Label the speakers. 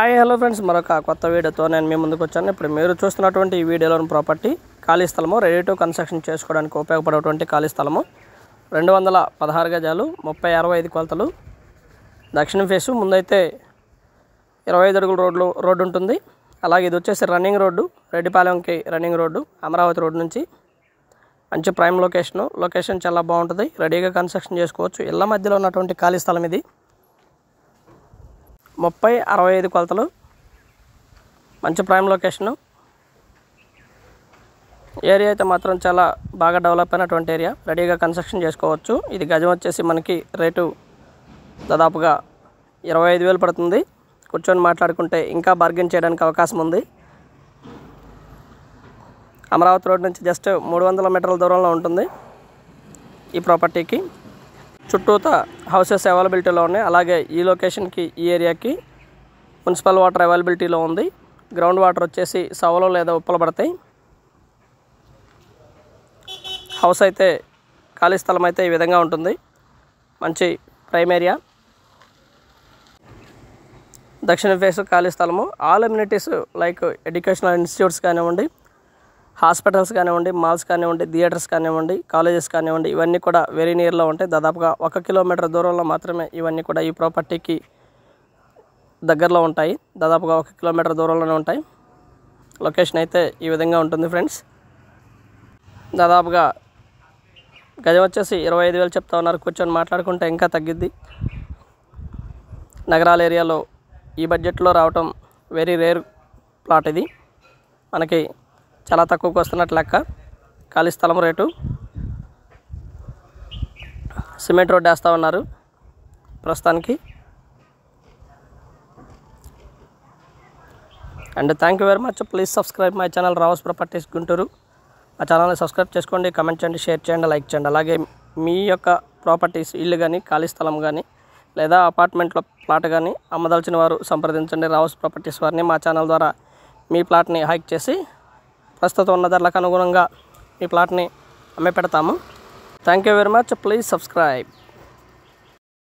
Speaker 1: Hi hello friends మరొక కొత్త వీడియోతో నేను మీ ముందుకు వచ్చాను. ఇప్పుడు మీరు చూస్తున్నటువంటి ఈ వీడియోలోని ప్రాపర్టీ ఖాళీ స్థలము రెడీ టు కన్స్ట్రక్షన్ చేసుకోవడానికి ఉపయోగపడేటువంటి ఖాళీ స్థలము. రెండు వందల పదహారు గజాలు ముప్పై అరవై ఐదు కొలతలు. దక్షిణ ఫేసు ముందైతే ఇరవై ఐదు అడుగుల రోడ్లు రోడ్డు ఉంటుంది. అలాగే ఇది వచ్చేసి రన్నింగ్ రోడ్డు రెడ్డిపాలెంకి రన్నింగ్ రోడ్డు అమరావతి రోడ్డు నుంచి మంచి ప్రైమ్ లొకేషను లొకేషన్ చాలా బాగుంటుంది. రెడీగా కన్స్ట్రక్షన్ చేసుకోవచ్చు. ఇళ్ళ మధ్యలో ఉన్నటువంటి ఖాళీ స్థలం ఇది. ముప్పై అరవై ఐదు కొలతలు. మంచి ప్రైమ్ లొకేషను. ఏరియా అయితే మాత్రం చాలా బాగా డెవలప్ అయినటువంటి ఏరియా. రెడీగా కన్స్ట్రక్షన్ చేసుకోవచ్చు. ఇది గజం వచ్చేసి మనకి రేటు దాదాపుగా ఇరవై ఐదు వేలు పడుతుంది. కూర్చొని మాట్లాడుకుంటే ఇంకా బార్గెన్ చేయడానికి అవకాశం ఉంది. అమరావతి రోడ్ నుంచి జస్ట్ మూడు వందల మీటర్ల దూరంలో ఉంటుంది ఈ ప్రాపర్టీకి చుట్టూత హౌసెస్ అవైలబిలిటీలో ఉన్నాయి. అలాగే ఈ లొకేషన్కి ఈ ఏరియాకి మున్సిపల్ వాటర్ అవైలబిలిటీలో ఉంది. గ్రౌండ్ వాటర్ వచ్చేసి సవలో లేదా ఉప్పలు పడతాయి. హౌస్ అయితే ఖాళీ స్థలం అయితే ఈ విధంగా ఉంటుంది. మంచి ప్రైమ్ ఏరియా. దక్షిణ ఫేస్ ఖాళీ స్థలము. All amenities like educational institutes కానివ్వండి హాస్పిటల్స్ కానివ్వండి మాల్స్ కానివ్వండి థియేటర్స్ కానివ్వండి కాలేజెస్ కానివ్వండి ఇవన్నీ కూడా వెరీ నియర్లో ఉంటాయి దాదాపుగా ఒక కిలోమీటర్ దూరంలో మాత్రమే ఇవన్నీ కూడా ఈ ప్రాపర్టీకి దగ్గరలో ఉంటాయి. దాదాపుగా ఒక కిలోమీటర్ దూరంలోనే ఉంటాయి. లొకేషన్ అయితే ఈ విధంగా ఉంటుంది ఫ్రెండ్స్ దాదాపుగా గజం వచ్చేసి ఇరవై ఐదు వేలు చెప్తా ఉన్నారు. కూర్చొని మాట్లాడుకుంటే ఇంకా తగ్గిద్ది. నగరాల ఏరియాలో ఈ బడ్జెట్లో రావటం వెరీ రేర్ ప్లాట్ ఇది. మనకి చాలా తక్కువకు వస్తున్నట్లు లెక్క. ఖాళీ స్థలం రేటు. సిమెంట్ రోడ్ వేస్తూ ఉన్నారు ప్రస్తుతానికి. And thank you very much please subscribe my channel రావస్ properties Guntur మా ఛానల్ని సబ్స్క్రైబ్ చేసుకోండి కమెంట్ చేయండి షేర్ చేయండి లైక్ చేయండి. అలాగే మీ యొక్క ప్రాపర్టీస్ ఇల్లు కానీ ఖాళీ స్థలం కానీ లేదా అపార్ట్మెంట్లో ప్లాట్ కానీ అమ్మదలిచిన వారు సంప్రదించండి. రావస్ ప్రాపర్టీస్ వారిని మా ఛానల్ ద్వారా మీ ప్లాట్ని హైక్ చేసి ప్రస్తుతం ఉన్న ధరలకు అనుగుణంగా ఈ ప్లాట్ని అమ్మే పెడతాము thank you very much please subscribe